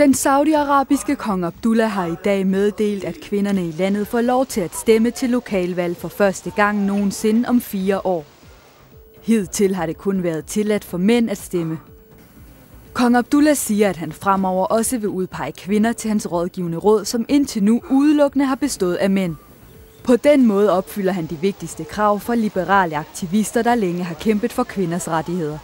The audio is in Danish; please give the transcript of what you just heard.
Den saudiarabiske kong Abdullah har i dag meddelt, at kvinderne i landet får lov til at stemme til lokalvalg for første gang nogensinde om fire år. Hidtil har det kun været tilladt for mænd at stemme. Kong Abdullah siger, at han fremover også vil udpege kvinder til hans rådgivende råd, som indtil nu udelukkende har bestået af mænd. På den måde opfylder han de vigtigste krav for liberale aktivister, der længe har kæmpet for kvinders rettigheder.